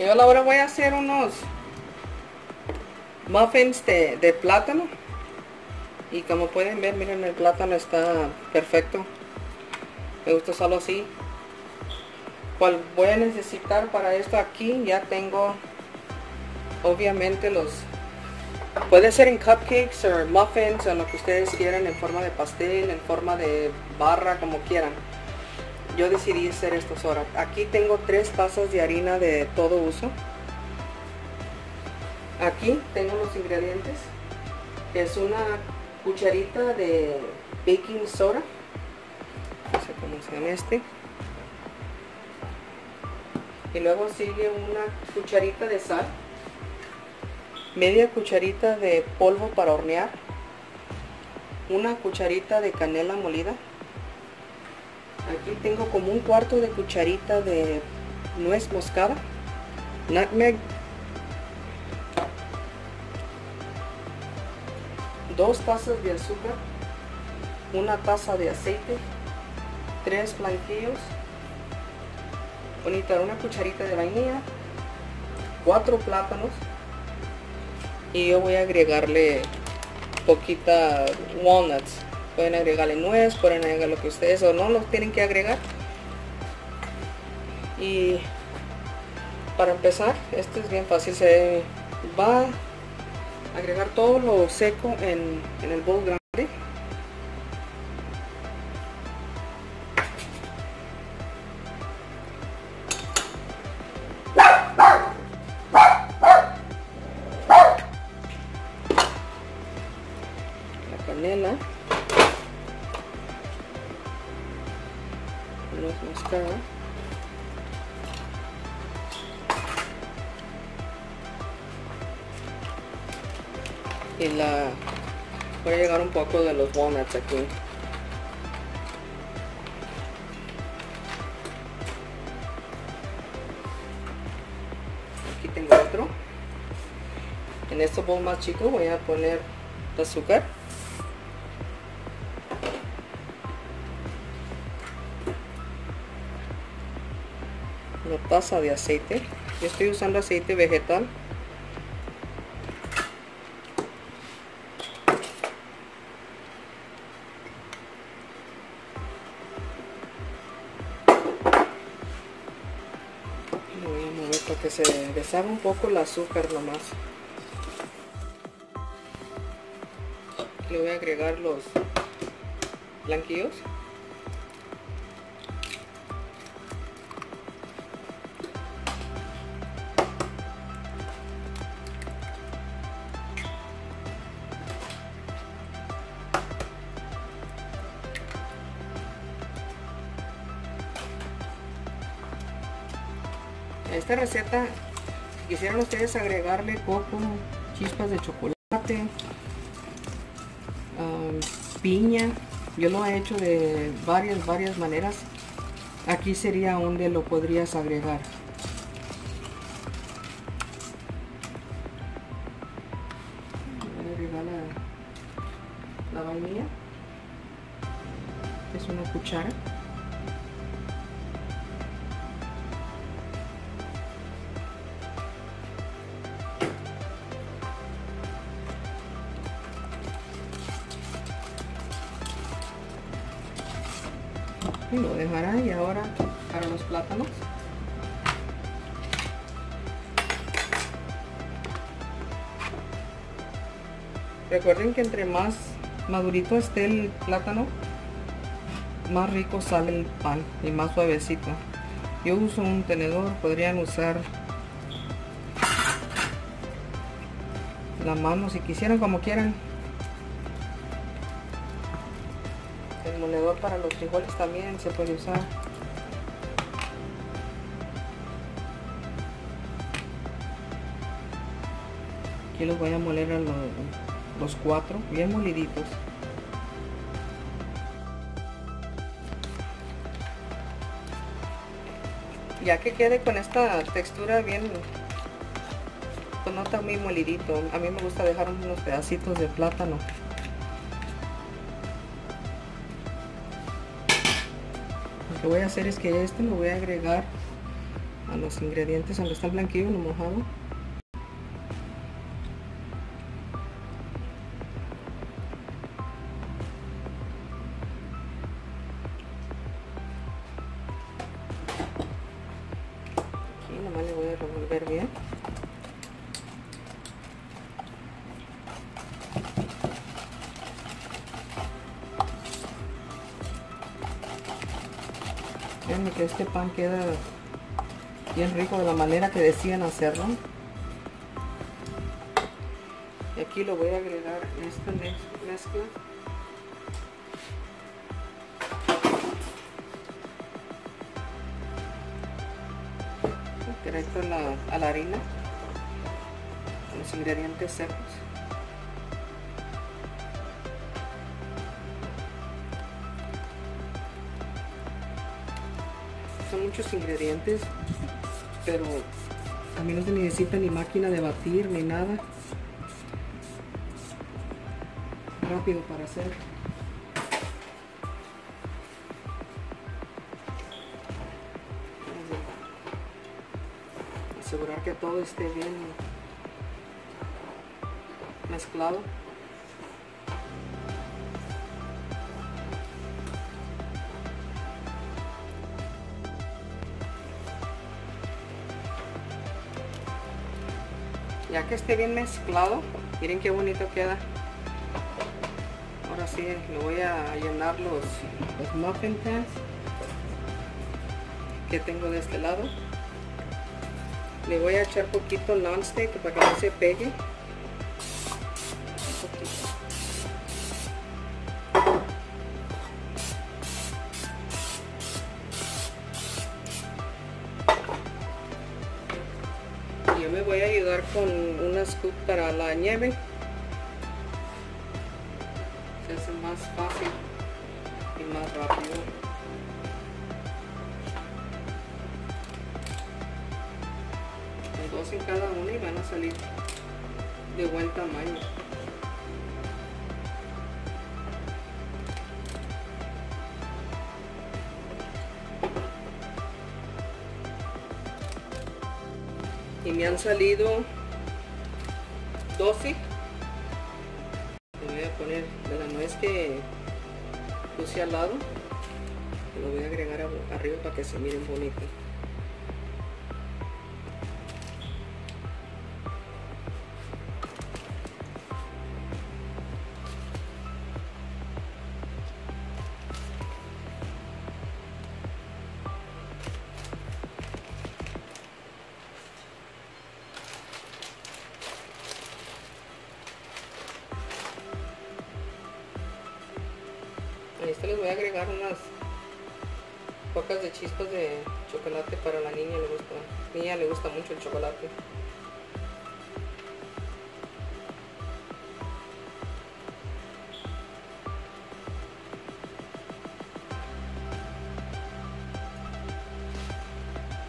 Yo ahora voy a hacer unos muffins de, plátano. Y como pueden ver, miren el plátano está perfecto. Me gusta usarlo así. Cual voy a necesitar para esto aquí, ya tengo obviamente los puede ser en cupcakes o muffins o lo que ustedes quieran en forma de pastel en forma de barra como quieran yo decidí hacer estos ahora aquí tengo tres tazas de harina de todo uso. Aquí tengo los ingredientes. Es una cucharita de baking soda. No sé cómo se llama este. Y luego sigue una cucharita de sal. Media cucharita de polvo para hornear, una cucharita de canela molida, aquí tengo como un cuarto de cucharita de nuez moscada, nutmeg, dos tazas de azúcar, una taza de aceite, tres blanquillos, bonita, una cucharita de vainilla, cuatro plátanos, y yo voy a agregarle poquita walnuts pueden agregarle nuez pueden agregar lo que ustedes o no lo tienen que agregar. Y para empezar esto es bien fácil se va a agregar todo lo seco en, en el bol grande. Canela, moscada, y la voy a llegar un poco de los walnuts aquí. Aquí tengo otro. En este bowl más chico voy a poner azúcar. Una taza de aceite. Yo estoy usando aceite vegetal. Lo voy a mover para que se deshaga un poco el azúcar nomás. Le voy a agregar los blanquillos esta receta quisieran ustedes agregarle coco, chispas de chocolate, um, piña. Yo lo he hecho de varias, varias maneras. Aquí sería donde lo podrías agregar. Voy a agregar la, la vainilla. Es una cuchara. Y ahora para los plátanos. Recuerden que entre más madurito esté el plátano más rico sale el pan y más suavecito. Yo uso un tenedor podrían usar la mano si quisieran como quieran moledor para los frijoles también se puede usar. Aquí los voy a moler a los, cuatro bien moliditos. Ya que quede con esta textura bien pues no está muy molidito. A mí me gusta dejar unos pedacitos de plátano que voy a hacer es que este lo voy a agregar a los ingredientes aunque está blanquillo, no mojado. Aquí nomás le voy a revolver bien. Que este pan queda bien rico de la manera que decían hacerlo. Y aquí lo voy a agregar esta mezcla. Directo a la, a la harina, los ingredientes secos. Son muchos ingredientes, pero a mí no se necesita ni máquina de batir ni nada. Rápido para hacer. Asegurar que todo esté bien mezclado. Ya que esté bien mezclado miren qué bonito queda. Ahora sí le voy a llenar los, los muffin pans que tengo de este lado. Le voy a echar poquito non-stick para que no se pegue con una scoop para la nieve. Se hace más fácil y más rápido. Dos en cada una y van a salir de buen tamaño y me han salido 12 le voy a poner la nuez que puse al lado lo voy a agregar arriba para que se miren bonito A esto les voy a agregar unas pocas de chispas de chocolate para la niña le gusta. A la niña le gusta mucho el chocolate.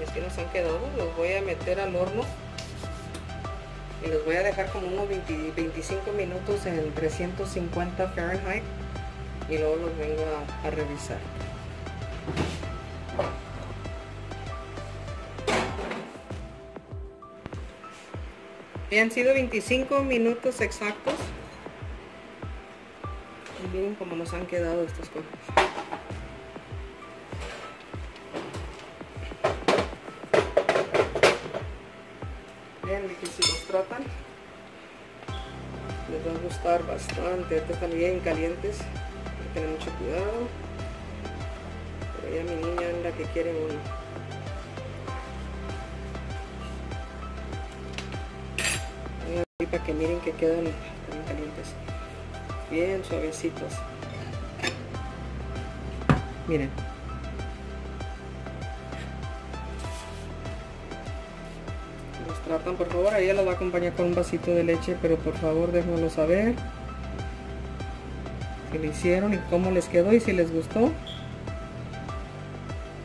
Y que nos han quedado, los voy a meter al horno y los voy a dejar como unos 20, 25 minutos en 350 Fahrenheit y luego los vengo a, revisar. Han sido 25 minutos exactos. Y miren cómo nos han quedado estas cosas. Vean que si los tratan les va a gustar bastante. Estos están bien calientes tener mucho cuidado. Pero ya mi niña la que quiere uno. Para que miren que quedan bien calientes. Bien suavecitos. Miren. Los tratan, por favor. Ella los va a acompañar con un vasito de leche, pero por favor déjenmelo saber que le hicieron y cómo les quedó y si les gustó.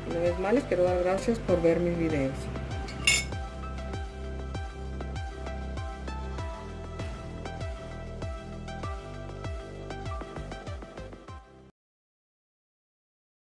Una vez más les quiero dar gracias por ver mis videos.